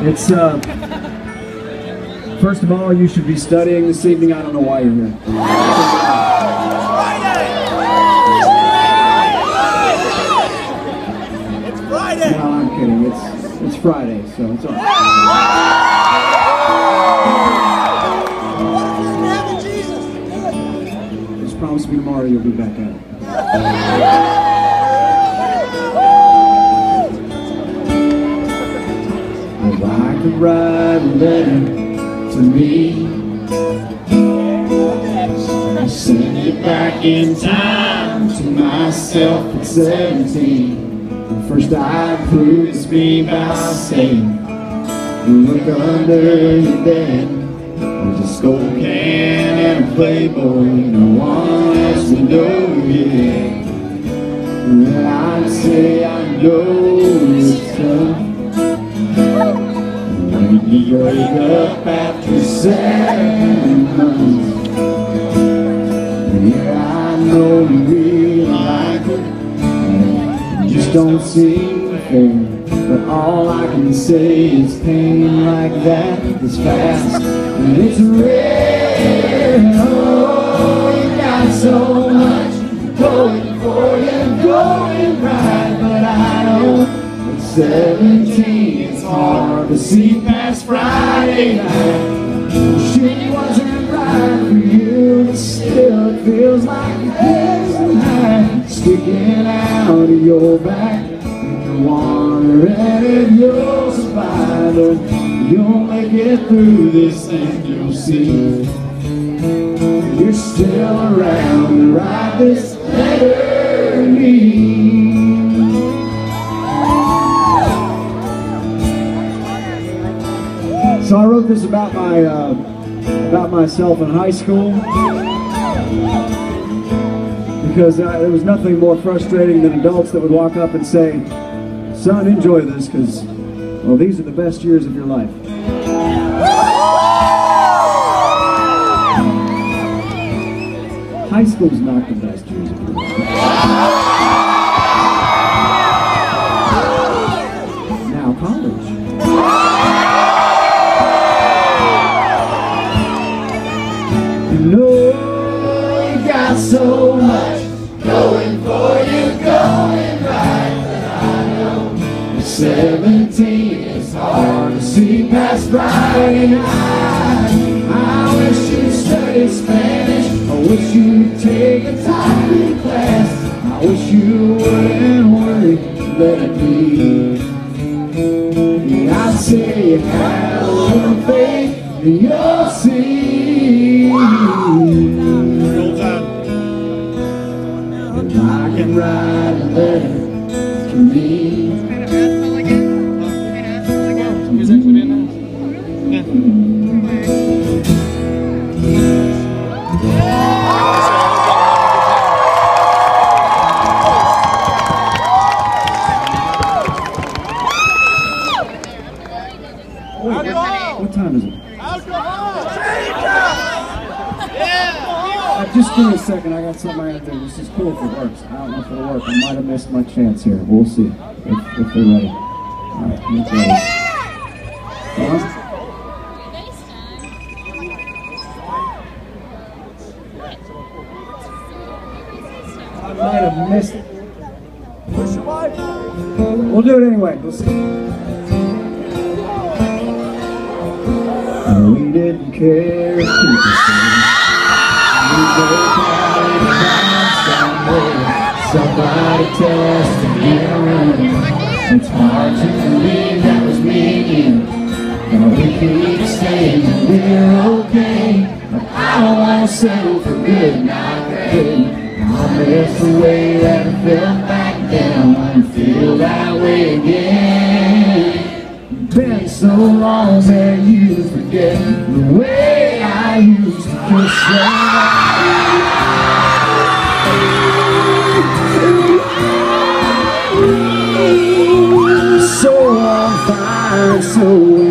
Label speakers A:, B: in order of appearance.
A: It's, uh, first of all, you should be studying this evening. I don't know why you're here.
B: It's Friday!
A: No, I'm kidding. It's, it's Friday, so it's all right. Just promise me tomorrow you'll be back at it. letter to me I send it back in time to myself at 17. First I'd prove it's me by saying, look under your bed. A Skoal can and a playboy, no one else would know yet. And I'd say I know it's tough. Wake up after seven months Yeah, I know you really like it. Just don't seem fair But all I can say is pain like that is fast. And it's rare. Oh, you got so much going for you Going right, but I know at 17, it's hard to see She wasn't right for you, but still feels like there's a knife sticking out of your back. And you're wondering if you'll survive you'll make it through this and you'll see. You're still around to write this letter me. Wrote this about my uh, about myself in high school because uh, there was nothing more frustrating than adults that would walk up and say, "Son, enjoy this because well, these are the best years of your life." High school's not the best years of your life. So much going for you, going right. But I know at 17 it's hard to see past Friday night. I wish you'd study Spanish. I wish you'd take a time class. I wish you wouldn't worry, let it be. Yeah, I say you have a little faith, and you'll see. Can write a letter to me. Uh, just give me a second. I got something I gotta do. This is cool if it works. I don't know if it'll work. I might have missed my chance here. We'll see if, if they're ready. All right, ready. Uh-huh. I might have missed it. We'll do it anyway. We'll see. We didn't care Somebody to get around. It's hard to believe that was me and you. Now we keep saying we're okay. But I don't want to settle for good, not good. I'll miss the way that I felt back then. and feel that way again. Been so long that you forget the way I used to you. So on fire, so